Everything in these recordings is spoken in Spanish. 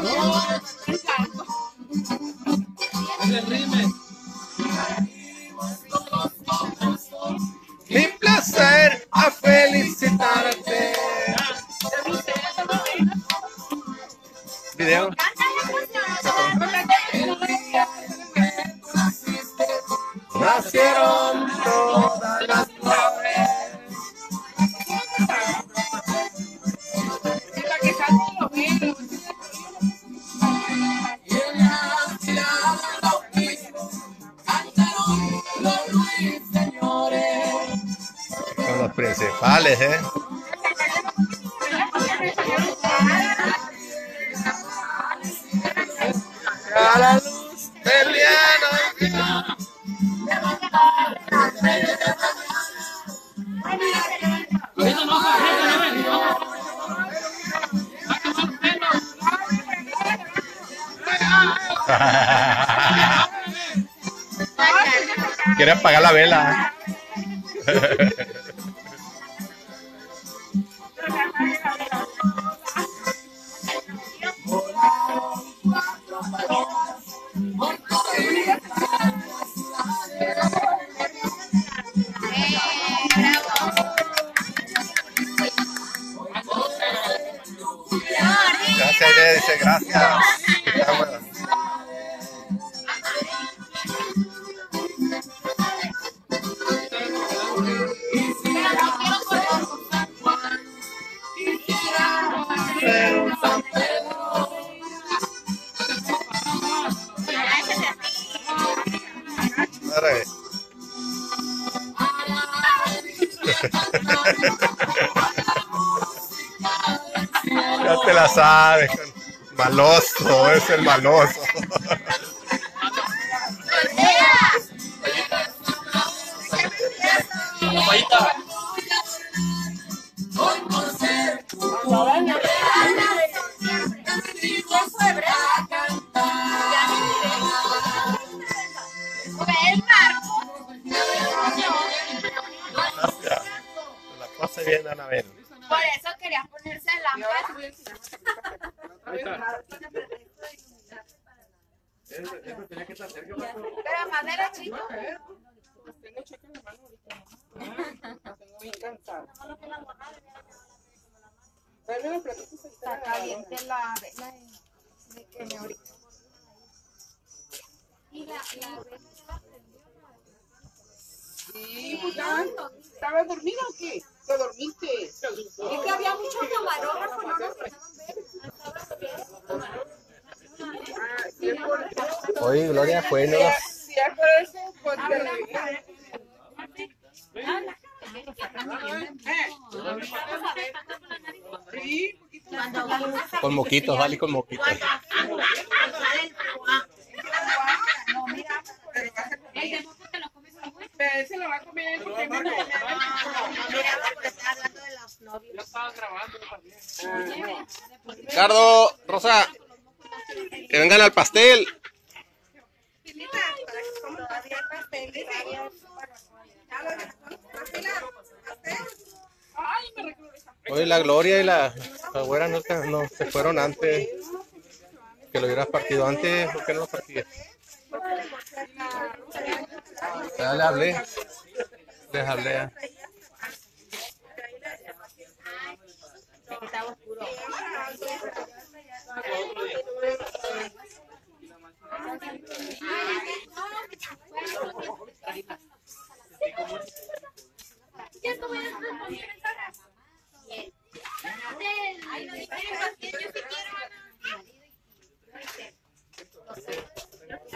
Mi principales, ¿eh? A la luz del día Quiere apagar la vela. la sabes. Maloso, es el maloso. Por eso quería ponerse lámpara. Pero más derechito. Tengo cheque en la mano ahorita. La tengo bien cansada. Los platitos ahí. Está caliente la vela de, que me ahorita. Y la, la vela Sí, pues ya. ¿Estabas dormido o qué? ¿Te dormiste? Es que había muchos camarógrafos, no nos dejaban ver. Oye, Gloria fue, ¿no? Por eso. Con moquitos, vale, con moquitos. Pero ese lo va a comer porque Ricardo, Rosa, que vengan al pastel. Hoy la Gloria y la, la güera no, no se fueron antes. Que lo hubieras partido antes, ¿por qué no lo partías? Ya le hablé. Les hablé.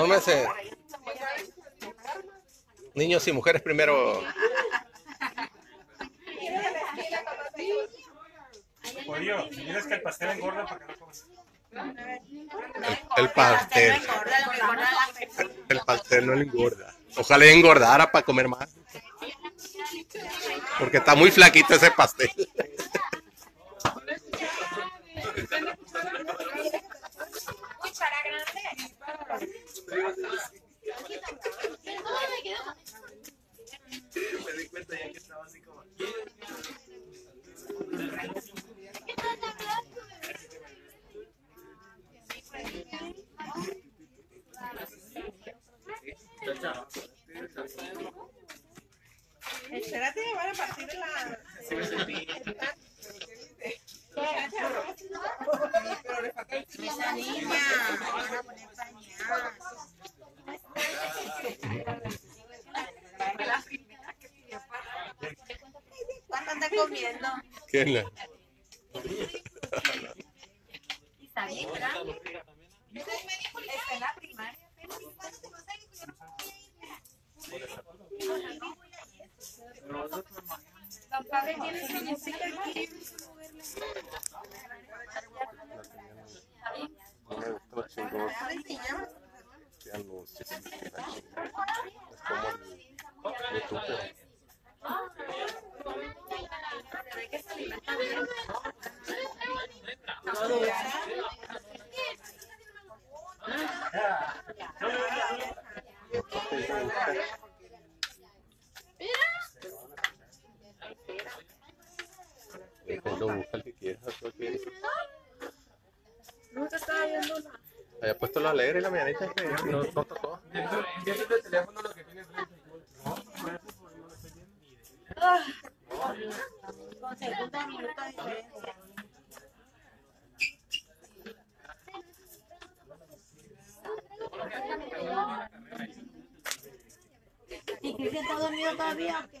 Fórmense. Niños y mujeres primero. Pollo, que el pastel engorda para que no comas. El, el pastel. El pastel no le engorda. Ojalá engordara para comer más. Porque está muy flaquito ese pastel. Cuchara grande. Me comiendo. ¿Quién la? La de qué. Lo que quieras, lo que No, te estaba viendo una. Había puesto la alegre y la medianita que no, no tocó. Yo el teléfono lo que tiene con segundos minutos de diferencia. ¿Y Cristian está dormido todavía o qué?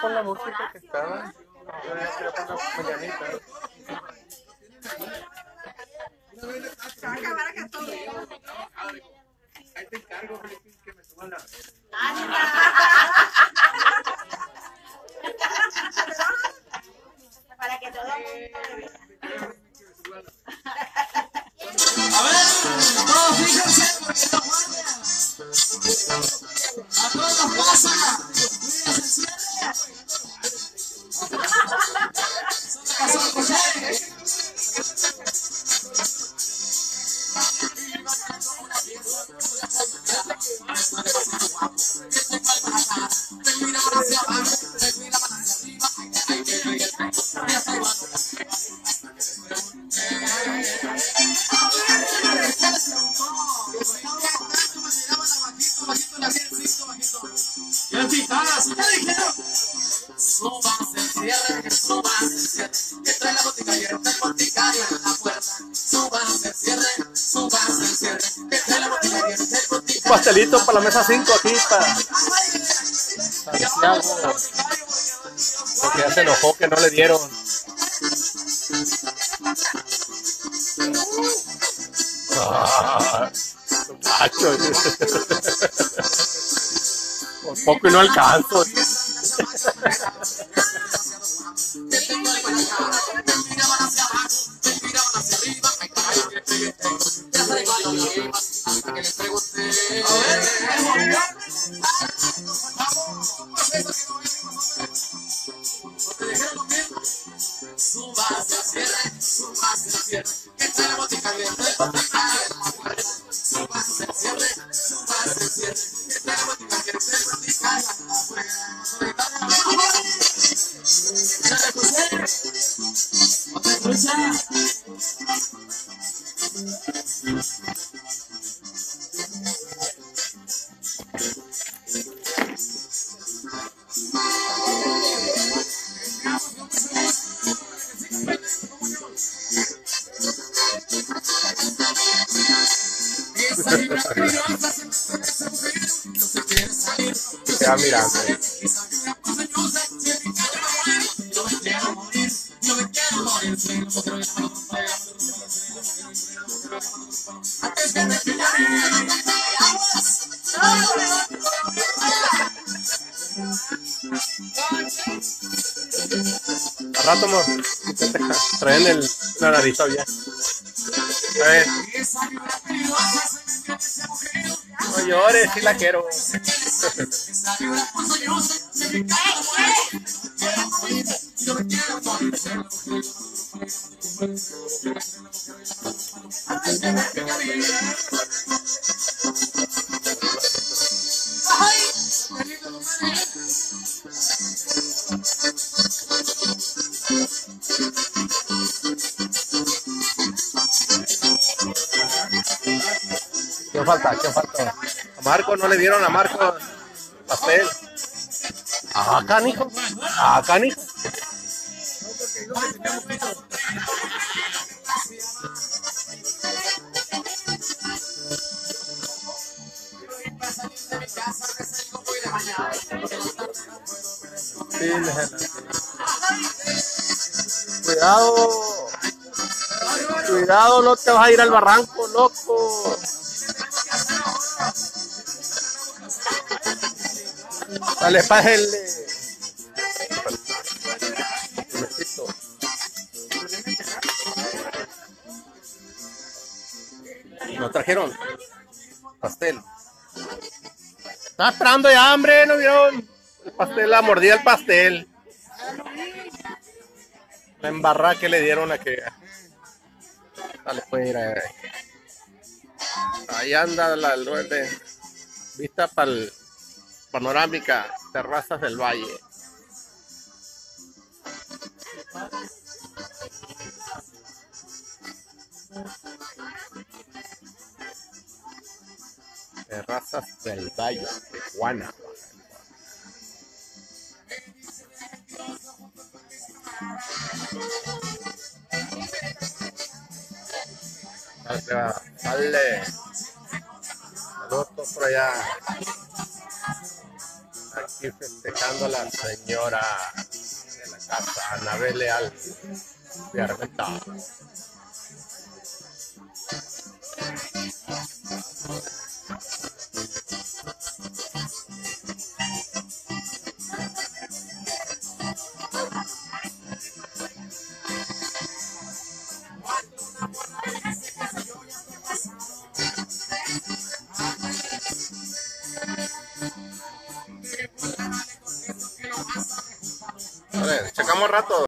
por la música que estaba. Yo. pastelitos para la mesa 5 aquí para Porque ya se enojó que no le dieron. Ah, Por poco y no alcanzo. identity queda mirando. Rato, amor. Traen el, la nariz no llores, sí la quiero. ¿Quién falta? ¿Quién falta? Marco, no le dieron a Marco pastel. Ah, canijo. Ah, canijo. Cuidado. Cuidado, no te vas a ir al barranco, loco. Dale. Necesito. Nos trajeron pastel. Estaba esperando ya, hambre, ¿no vieron? El pastel, la mordida el pastel. La embarrada que le dieron a que. Dale, pues, ir Ahí anda la el duende. Vista para panorámica, terrazas del valle. Terrazas del valle, Tijuana. Dale, dale. Saludos por allá. Aquí festejando a la señora de la casa, Anabel Leal de Armenta. Checamos rato.